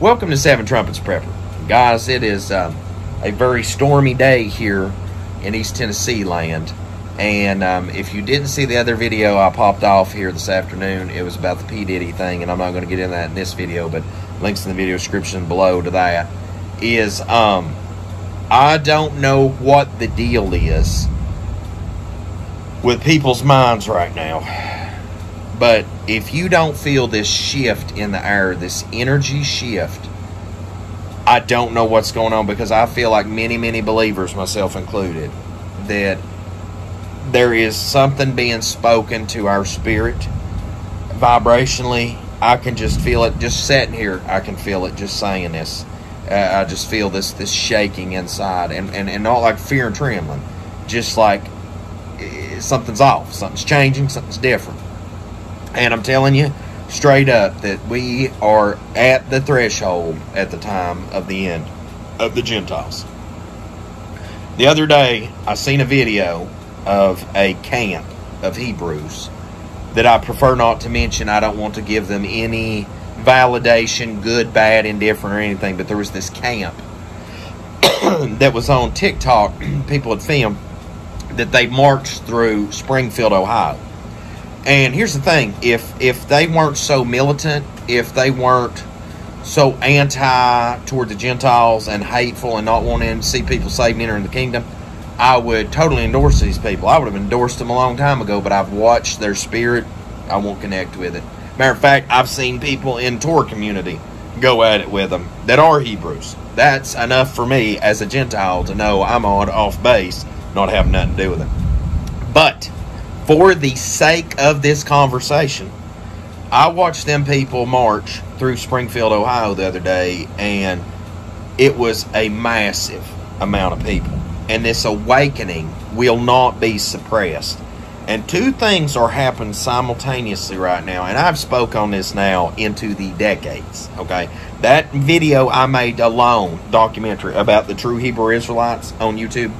Welcome to Seven Trumpets Prepper. Guys, it is um, a very stormy day here in East Tennessee land. And um, if you didn't see the other video I popped off here this afternoon, it was about the P. Diddy thing, and I'm not going to get into that in this video, but links in the video description below to that. Is um, I don't know what the deal is with people's minds right now. But if you don't feel this shift in the air, this energy shift, I don't know what's going on because I feel like many, many believers, myself included, that there is something being spoken to our spirit vibrationally. I can just feel it just sitting here. I can feel it just saying this. Uh, I just feel this this shaking inside, and, and, and not like fear and trembling, just like uh, something's off, something's changing, something's different. And I'm telling you straight up that we are at the threshold at the time of the end of the Gentiles. The other day, I seen a video of a camp of Hebrews that I prefer not to mention. I don't want to give them any validation, good, bad, indifferent, or anything. But there was this camp that was on TikTok. People had filmed that they marched through Springfield, Ohio. And here's the thing: if if they weren't so militant, if they weren't so anti toward the Gentiles and hateful and not wanting to see people saved and enter in the kingdom, I would totally endorse these people. I would have endorsed them a long time ago, but I've watched their spirit. I won't connect with it. Matter of fact, I've seen people in Torah community go at it with them that are Hebrews. That's enough for me as a Gentile to know I'm on off base, not having nothing to do with it. But for the sake of this conversation, I watched them people march through Springfield, Ohio the other day, and it was a massive amount of people. And this awakening will not be suppressed. And two things are happening simultaneously right now, and I've spoke on this now into the decades. Okay, that video I made alone, documentary about the true Hebrew Israelites on YouTube,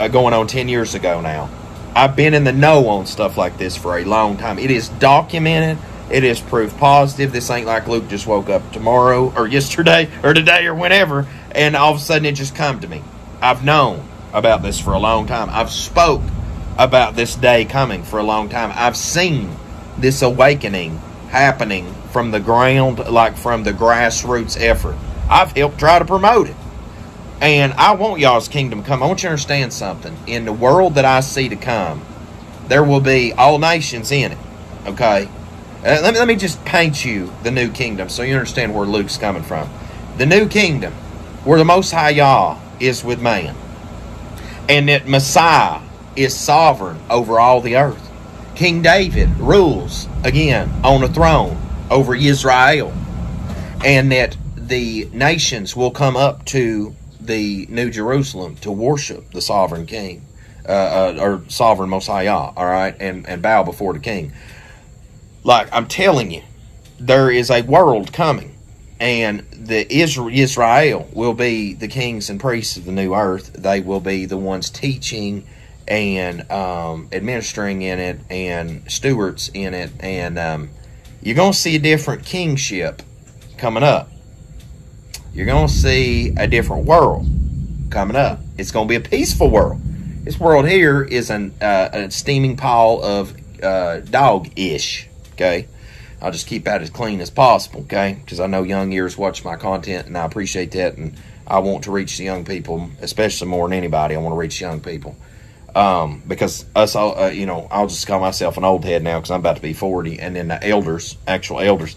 uh, going on ten years ago now I've been in the know on stuff like this for a long time. It is documented. It is proof positive. This ain't like Luke just woke up tomorrow or yesterday or today or whenever and all of a sudden it just come to me. I've known about this for a long time. I've spoke about this day coming for a long time. I've seen this awakening happening from the ground, like from the grassroots effort. I've helped try to promote it. And I want y'all's kingdom come. I want you to understand something. In the world that I see to come, there will be all nations in it. Okay? Uh, let, me, let me just paint you the new kingdom so you understand where Luke's coming from. The new kingdom, where the Most High Yah is with man, and that Messiah is sovereign over all the earth. King David rules, again, on a throne over Israel, and that the nations will come up to the New Jerusalem to worship the sovereign king, uh, uh, or sovereign Messiah, all right, and, and bow before the king. Like, I'm telling you, there is a world coming, and the Israel, Israel will be the kings and priests of the new earth. They will be the ones teaching and um, administering in it and stewards in it, and um, you're going to see a different kingship coming up you're going to see a different world coming up. It's going to be a peaceful world. This world here is an, uh, a steaming pile of uh, dog ish. Okay. I'll just keep that as clean as possible. Okay. Because I know young ears watch my content and I appreciate that. And I want to reach the young people, especially more than anybody. I want to reach young people. Um, because us, all, uh, you know, I'll just call myself an old head now because I'm about to be 40. And then the elders, actual elders,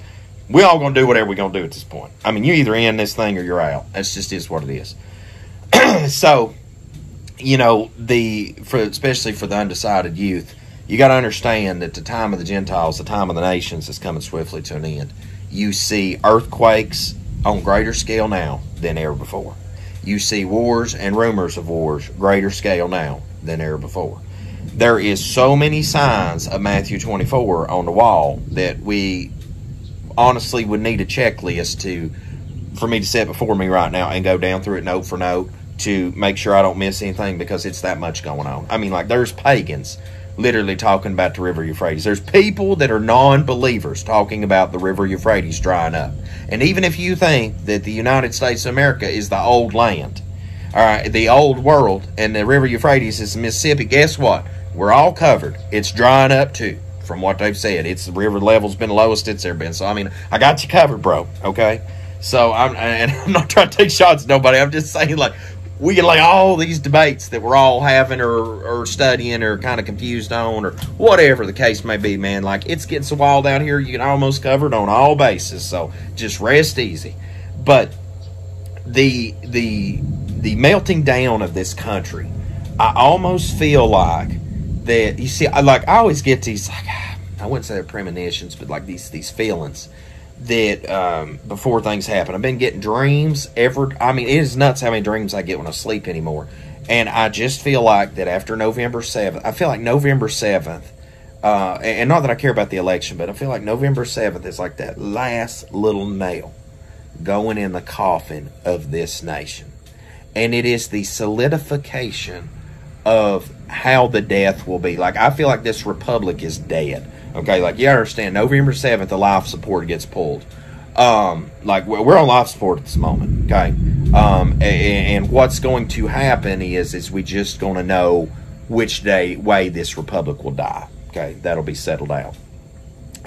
we all gonna do whatever we're gonna do at this point. I mean, you either in this thing or you're out. That's just is what it is. so, you know, the for especially for the undecided youth, you got to understand that the time of the Gentiles, the time of the nations, is coming swiftly to an end. You see earthquakes on greater scale now than ever before. You see wars and rumors of wars greater scale now than ever before. There is so many signs of Matthew 24 on the wall that we honestly would need a checklist to for me to set before me right now and go down through it note for note to make sure I don't miss anything because it's that much going on. I mean, like there's pagans literally talking about the river Euphrates. There's people that are non-believers talking about the river Euphrates drying up. And even if you think that the United States of America is the old land, all right, the old world, and the river Euphrates is Mississippi, guess what? We're all covered. It's drying up too, from what they've said. It's the river level's been lowest it's ever been. So I mean, I got you covered, bro. Okay. So I'm and I'm not trying to take shots at nobody. I'm just saying like we get like all these debates that we're all having or, or studying or kind of confused on or whatever the case may be, man. Like it's getting so wild out here, you can almost cover it on all bases. So just rest easy. But the the the melting down of this country, I almost feel like that. You see, I like I always get these like I wouldn't say premonitions, but like these these feelings that um, before things happen. I've been getting dreams ever. I mean, it is nuts how many dreams I get when I sleep anymore. And I just feel like that after November 7th, I feel like November 7th, uh, and not that I care about the election, but I feel like November 7th is like that last little nail going in the coffin of this nation. And it is the solidification of how the death will be. Like, I feel like this republic is dead. Okay, like you understand, November seventh, the life support gets pulled. Um, like we're on life support at this moment. Okay, um, and, and what's going to happen is is we just going to know which day way this republic will die. Okay, that'll be settled out.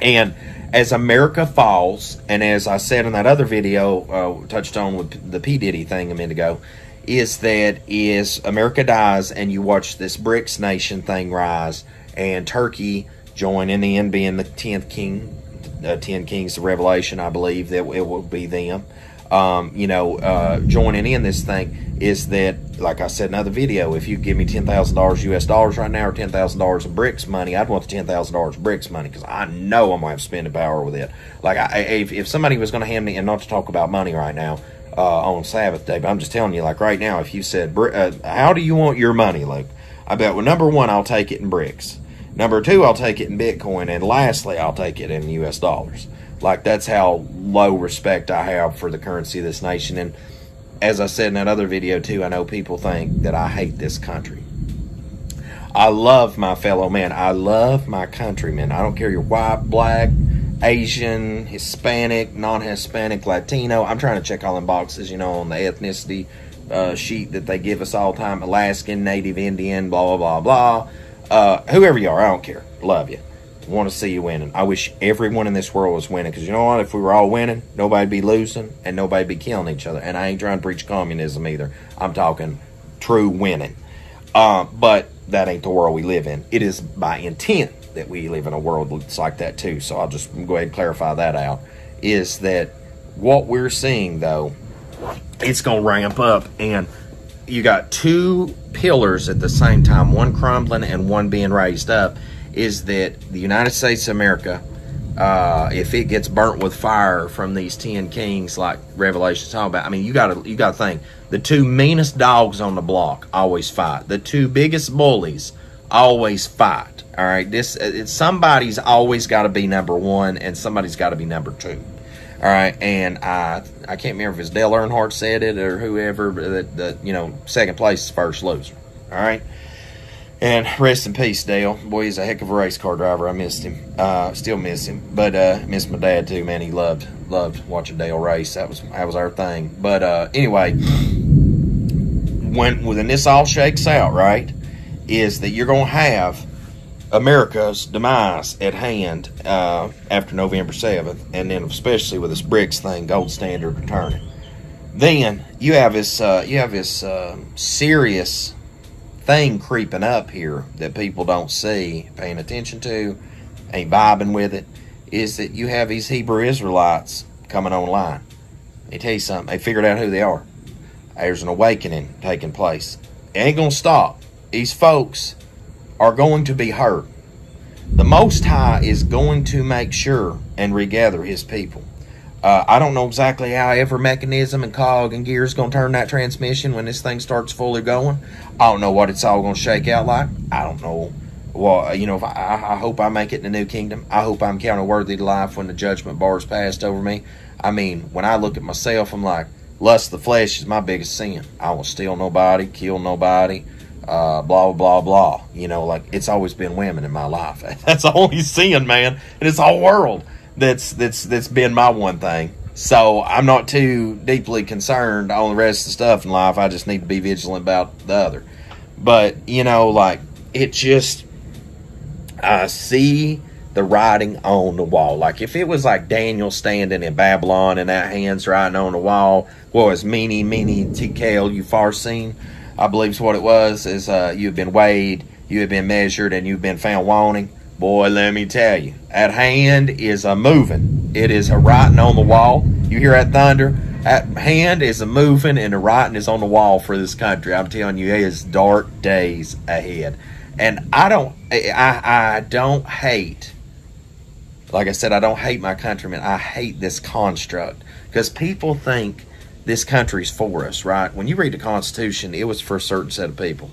And as America falls, and as I said in that other video, uh, touched on with the P Diddy thing a minute ago, is that is America dies and you watch this BRICS nation thing rise, and Turkey joining in being the 10th king, uh, 10 kings of Revelation, I believe that it will be them. Um, you know, uh, joining in this thing is that, like I said in another video, if you give me $10,000 US dollars right now or $10,000 of BRICS money, I'd want the $10,000 BRICS money because I know I'm going to have spending power with it. Like, I, if, if somebody was going to hand me, and not to talk about money right now, uh, on Sabbath day, but I'm just telling you, like right now, if you said, uh, how do you want your money? Like, I bet, well, number one, I'll take it in BRICS. Number two, I'll take it in Bitcoin. And lastly, I'll take it in US dollars. Like, that's how low respect I have for the currency of this nation. And as I said in that other video, too, I know people think that I hate this country. I love my fellow man. I love my countrymen. I don't care you're white, black, Asian, Hispanic, non-Hispanic, Latino. I'm trying to check all them boxes, you know, on the ethnicity uh, sheet that they give us all the time. Alaskan, Native Indian, blah, blah, blah, blah. Uh, whoever you are, I don't care. Love you. Want to see you winning. I wish everyone in this world was winning because you know what? If we were all winning, nobody'd be losing and nobody'd be killing each other. And I ain't trying to preach communism either. I'm talking true winning. Uh, but that ain't the world we live in. It is by intent that we live in a world that's like that too. So I'll just go ahead and clarify that out. Is that what we're seeing though? It's going to ramp up and you got two pillars at the same time, one crumbling and one being raised up, is that the United States of America, uh, if it gets burnt with fire from these ten kings, like Revelation talking about, I mean, you got to you got to think the two meanest dogs on the block always fight. The two biggest bullies always fight. All right, this it's, somebody's always got to be number one, and somebody's got to be number two. All right, and I I can't remember if it's Dale Earnhardt said it or whoever, that, that you know, second place is first loser. All right. And rest in peace, Dale. Boy, he's a heck of a race car driver. I missed him. Uh, still miss him, but uh, miss my dad too. Man, he loved loved watching Dale race. That was that was our thing. But uh, anyway, when when this all shakes out, right, is that you're gonna have America's demise at hand uh, after November 7th, and then especially with this BRICS thing, gold standard returning. Then you have this uh, you have this uh, serious thing creeping up here that people don't see, paying attention to, ain't vibing with it. Is that you have these Hebrew Israelites coming online? They tell you something. They figured out who they are. There's an awakening taking place. It ain't gonna stop. These folks are going to be hurt. The Most High is going to make sure and regather his people. Uh, I don't know exactly how every mechanism and cog and gear is going to turn that transmission when this thing starts fully going. I don't know what it's all going to shake out like. I don't know. Well, you know, I, I hope I make it in the new kingdom. I hope I'm counted worthy to life when the judgment bar is passed over me. I mean, when I look at myself, I'm like, lust of the flesh is my biggest sin. I won't steal nobody, kill nobody, uh, blah blah blah. You know, like it's always been women in my life. That's all he's seeing, man. It's the whole world that's that's that's been my one thing. So I'm not too deeply concerned on the rest of the stuff in life. I just need to be vigilant about the other. But you know, like it just I see the writing on the wall. Like if it was like Daniel standing in Babylon and that hand's writing on the wall, was Mene, Mene, far Upharsin, I believe is what it was, is uh, you've been weighed, you have been measured, and you've been found wanting. Boy, let me tell you, at hand is a moving. It is a writing on the wall. You hear that thunder? At hand is a moving, and the writing is on the wall for this country. I'm telling you, it is dark days ahead. And I don't, I, I don't hate like I said, I don't hate my countrymen. I hate this construct because people think this country's for us, right? When you read the Constitution, it was for a certain set of people.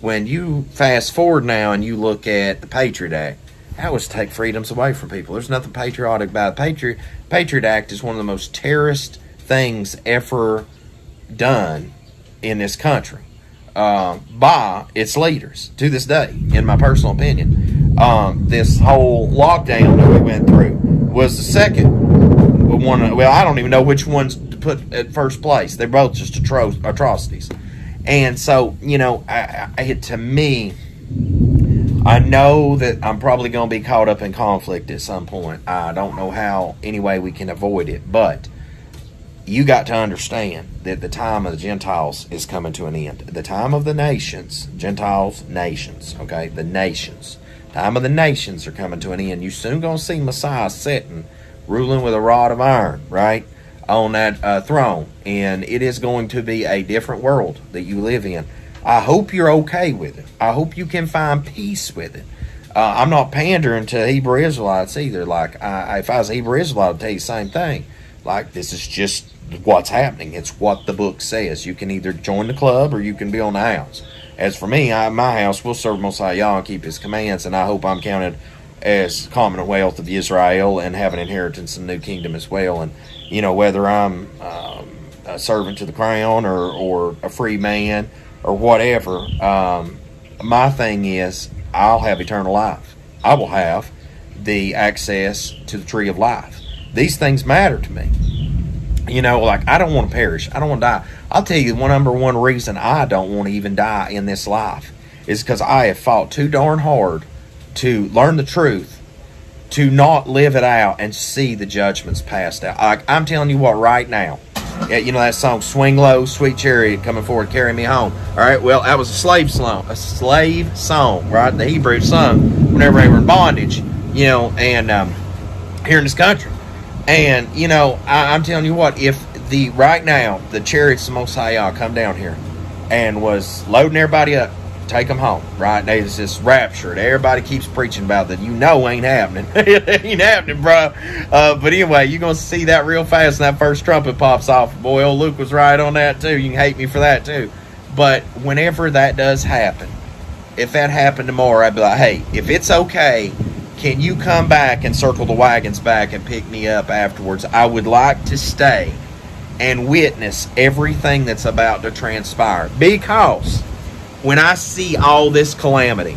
When you fast forward now and you look at the Patriot Act, that was take freedoms away from people. There's nothing patriotic about it. Patriot Patriot Act is one of the most terrorist things ever done in this country uh, by its leaders to this day, in my personal opinion. Um, this whole lockdown that we went through was the second one. Well, I don't even know which ones put at first place. They're both just atro- atrocities. And so, you know, I, I, to me, I know that I'm probably going to be caught up in conflict at some point. I don't know how, any way we can avoid it. But you got to understand that the time of the Gentiles is coming to an end. The time of the nations, Gentiles, nations, okay? The nations. Time of the nations are coming to an end. You soon going to see Messiah sitting, ruling with a rod of iron, right? On that uh, throne. And it is going to be a different world that you live in. I hope you're okay with it. I hope you can find peace with it. Uh, I'm not pandering to Hebrew Israelites either. Like, I, if I was a Hebrew Israelite, I'd tell you the same thing. Like, this is just what's happening. It's what the book says. You can either join the club or you can be on the house. As for me, I, my house will serve Most High Yah and keep his commands, and I hope I'm counted as commonwealth of Israel and have an inheritance in the new kingdom as well. And, you know, whether I'm um, a servant to the crown or, or a free man or whatever, um, my thing is I'll have eternal life. I will have the access to the tree of life. These things matter to me. You know, like I don't want to perish. I don't want to die. I'll tell you one number one reason I don't want to even die in this life is because I have fought too darn hard to learn the truth, to not live it out and see the judgments passed out. Like I'm telling you what, right now, you know that song "Swing Low, Sweet Chariot" coming forward, carry me home. All right, well that was a slave song, a slave song, right? The Hebrew sung whenever they were in bondage, you know, and um, here in this country. And you know, I, am telling you what, if the right now the chariots of Most High come down here and was loading everybody up, take them home. Right? There's just raptured. Everybody keeps preaching about that. You know, ain't happening. it ain't happening, bro. Uh, but anyway, you're gonna see that real fast. And that first trumpet pops off. Boy, old Luke was right on that too. You can hate me for that too. But whenever that does happen, if that happened tomorrow, I'd be like, hey, if it's okay can you come back and circle the wagons back and pick me up afterwards? I would like to stay and witness everything that's about to transpire. Because when I see all this calamity,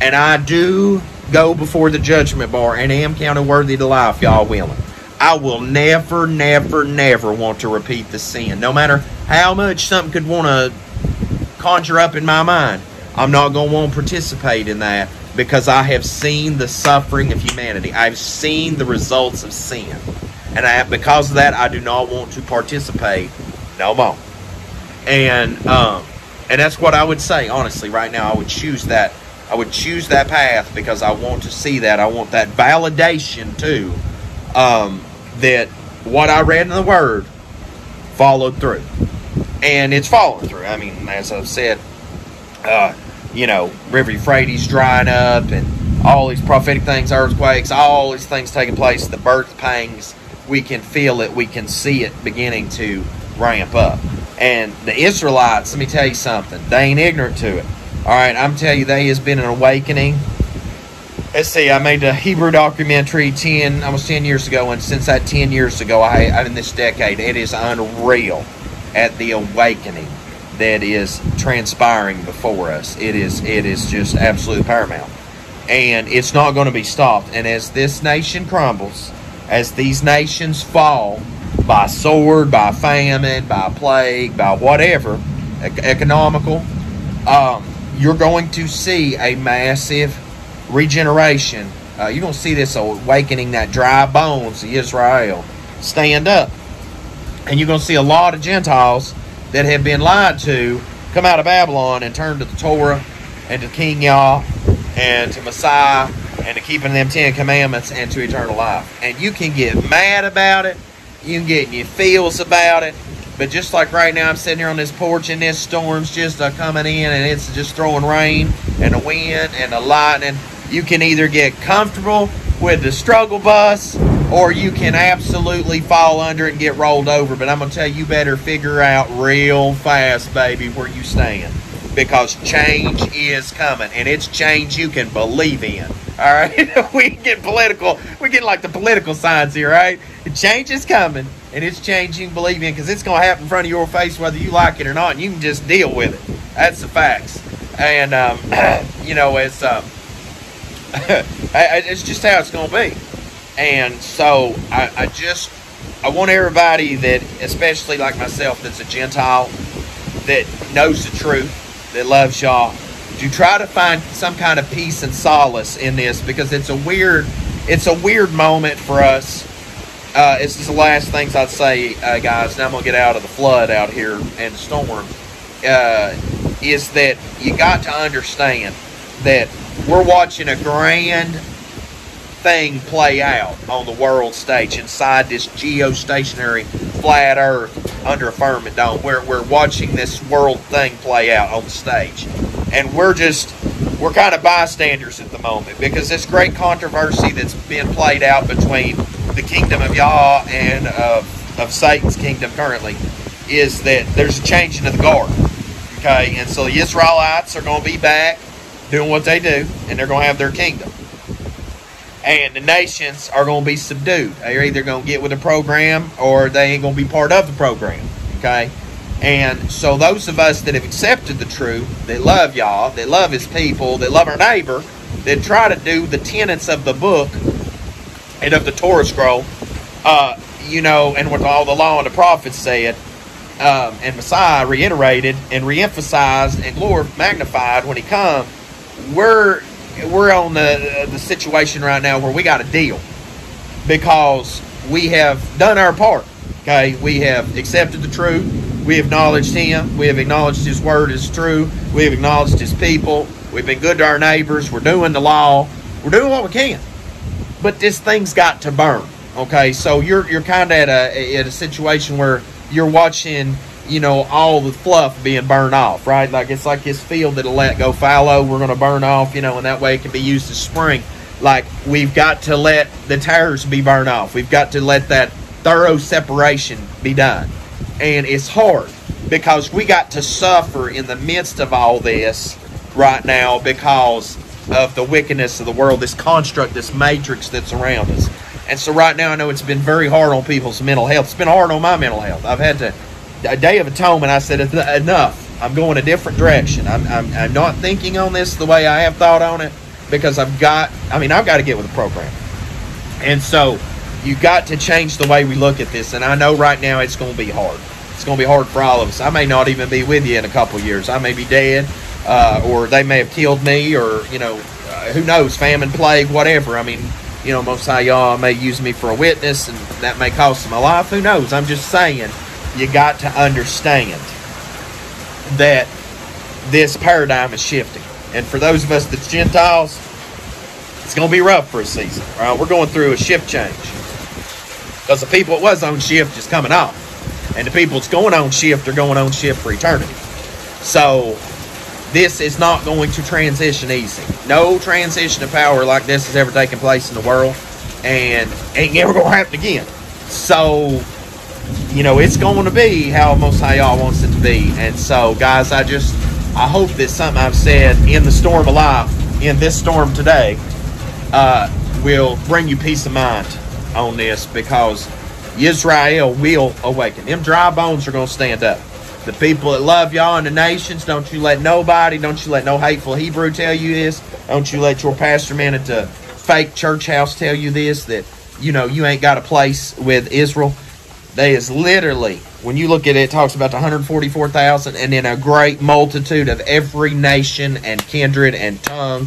and I do go before the judgment bar and am counted worthy to life, Yah willing, I will never, never, never want to repeat the sin. No matter how much something could want to conjure up in my mind, I'm not going to want to participate in that because I have seen the suffering of humanity. I've seen the results of sin. And I, because of that, I do not want to participate no more. And um, and that's what I would say, honestly, right now. I would choose that. I would choose that path because I want to see that. I want that validation too. Um, that what I read in the Word followed through, and it's following through. I mean, as I've said, uh, you know, River Euphrates drying up and all these prophetic things, earthquakes, all these things taking place, the birth pangs, we can feel it, we can see it beginning to ramp up. And the Israelites, let me tell you something, they ain't ignorant to it. All right, I'm telling you, they has been an awakening. Let's see, I made a Hebrew documentary 10, almost 10 years ago, and since that 10 years ago, I, in this decade, it is unreal at the awakening that is transpiring before us. It is it is just absolutely paramount. And it's not going to be stopped. And as this nation crumbles, as these nations fall by sword, by famine, by plague, by whatever, economical, um, you're going to see a massive regeneration. Uh, you're going to see this awakening that dry bones of Israel stand up. And you're going to see a lot of Gentiles that have been lied to come out of Babylon and turn to the Torah and to King Yah and to Messiah and to keeping them Ten Commandments and to eternal life. And you can get mad about it. You can get your feels about it. But just like right now, I'm sitting here on this porch and this storm's just uh, coming in and it's just throwing rain and the wind and the lightning. You can either get comfortable with the struggle bus or you can absolutely fall under it and get rolled over. But I'm going to tell you, you better figure out real fast, baby, where you stand because change is coming and it's change you can believe in. All right, we get political. We get like the political signs here, right? Change is coming and it's change you believe in because it's going to happen in front of your face whether you like it or not. And you can just deal with it. That's the facts. And um, you know, it's um, it's just how it's going to be. And so I, I just I want everybody that, especially like myself, that's a Gentile, that knows the truth, that loves y'all, to try to find some kind of peace and solace in this because it's a weird, it's a weird moment for us. Uh, it's just the last things I'd say, uh, guys. Now I'm gonna get out of the flood out here and storm. Uh, is that you got to understand that we're watching a grand thing play out on the world stage inside this geostationary flat earth under a firmament dome. We're, we're watching this world thing play out on the stage. And we're just, we're kind of bystanders at the moment because this great controversy that's being played out between the kingdom of Yah and of, of Satan's kingdom currently is that there's a changing of the guard. Okay, and so the Israelites are going to be back doing what they do, and they're going to have their kingdom and the nations are going to be subdued. They're either going to get with the program or they ain't going to be part of the program. Okay? And so those of us that have accepted the truth, that love Yah, that love his people, that love our neighbor, that try to do the tenets of the book and of the Torah scroll, uh, you know, and what all the law and the prophets said, um, and Messiah reiterated and reemphasized and glorified, magnified when he come, we're we're on the the situation right now where we got a deal because we have done our part. Okay, we have accepted the truth. We have acknowledged Him. We have acknowledged His word is true. We have acknowledged His people. We've been good to our neighbors. We're doing the law. We're doing what we can. But this thing's got to burn. Okay, so you're you're kind of at a at a situation where you're watching you know, all the fluff being burned off, right? Like it's like this field that'll let go fallow, we're going to burn off, you know, and that way it can be used as spring. Like we've got to let the tires be burned off. We've got to let that thorough separation be done. And it's hard because we got to suffer in the midst of all this right now because of the wickedness of the world, this construct, this matrix that's around us. And so right now I know it's been very hard on people's mental health. It's been hard on my mental health. I've had to a day of atonement, I said, enough. I'm going a different direction. I'm, I'm, I'm not thinking on this the way I have thought on it because I've got, I mean, I've got to get with the program. And so you got to change the way we look at this. And I know right now it's going to be hard. It's going to be hard for all of us. I may not even be with you in a couple years. I may be dead, uh, or they may have killed me, or, you know, uh, who knows, famine, plague, whatever. I mean, you know, Most High Yah may use me for a witness, and that may cost my life. Who knows? I'm just saying you got to understand that this paradigm is shifting. And for those of us that's Gentiles, it's going to be rough for a season. Right, we're going through a shift change because the people that was on shift is coming off, and the people that's going on shift are going on shift for eternity. So this is not going to transition easy. No transition of power like this has ever taken place in the world, and ain't never to happen again. So you know, it's going to be how Most how Yah wants it to be. And so, guys, I just, I hope that something I've said in the storm of life, in this storm today, uh, will bring you peace of mind on this because Israel will awaken. Them dry bones are going to stand up. the people that love Yah in the nations, don't you let nobody, don't you let no hateful Hebrew tell you this. Don't you let your pastor man at the fake church house tell you this that you know you ain't got a place with Israel. They is literally when you look at it, it talks about the 144,000 and then a great multitude of every nation and kindred and tongue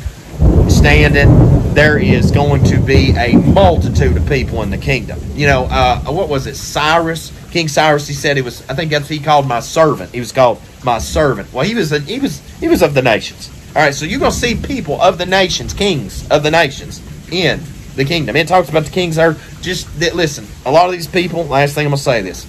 standing. There is going to be a multitude of people in the kingdom. You know, uh, what was it? Cyrus, King Cyrus. He said he was. I think that's he called my servant. He was called my servant. Well, he was. A, he was. He was of the nations. All right. So you're gonna see people of the nations, kings of the nations, in the kingdom. It talks about the kings are just that. Listen, a lot of these people. Last thing I'm gonna say this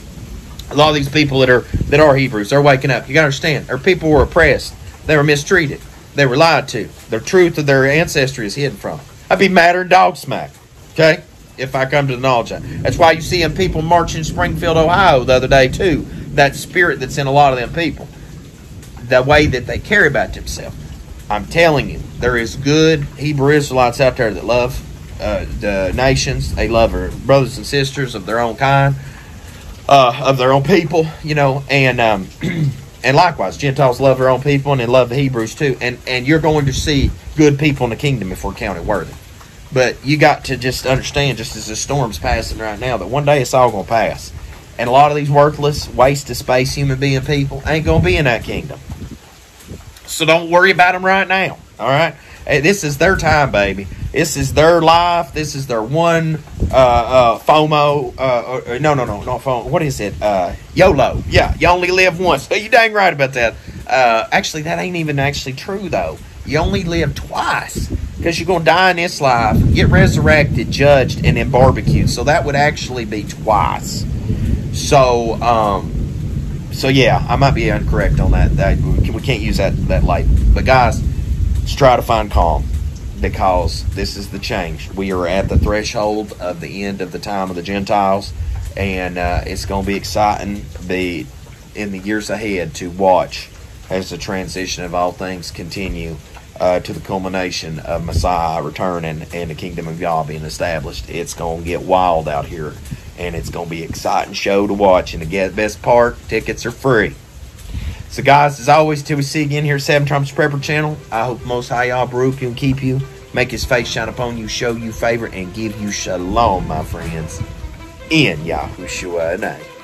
a lot of these people that are that are Hebrews, they're waking up. You gotta understand, Their people were oppressed, they were mistreated, they were lied to. The truth of their ancestry is hidden from. I'd be madder than dog smack. Okay, if I come to the knowledge. That's why you see them people marching in Springfield, Ohio, the other day too. That spirit that's in a lot of them people, the way that they care about themselves. I'm telling you, there is good Hebrew Israelites out there that love uh, the nations. They love their brothers and sisters of their own kind uh, of their own people, you know, and um, and likewise, Gentiles love their own people and they love the Hebrews too. And and you're going to see good people in the kingdom if we're counted worthy. But you got to just understand, just as the storm's passing right now, that one day it's all going to pass. And a lot of these worthless, waste of space human being people ain't going to be in that kingdom. So don't worry about them right now. All right? This is their time, baby. This is their life. This is their one uh, uh, FOMO. Uh, uh no, no, no, not FOMO. What is it? Uh, YOLO. Yeah, you only live once. You dang right about that. Uh, actually, that ain't even actually true though. You only live twice because you're gonna die in this life, get resurrected, judged, and then barbecued. So that would actually be twice. So, um, so yeah, I might be incorrect on that. That we can't use that that light. But guys Let's try to find calm because this is the change. We are at the threshold of the end of the time of the Gentiles, and uh, it's going to be exciting be in the years ahead to watch as the transition of all things continue uh, to the culmination of Messiah returning and the kingdom of God being established. It's going to get wild out here, and it's going to be an exciting show to watch. And the best part, tickets are free. So, guys, as always, till we see you again here at Seven Trumpets Prepper Channel, I hope Most High Yah Baruch you and keep you, make his face shine upon you, show you favor, and give you shalom, my friends. In Yahushua name.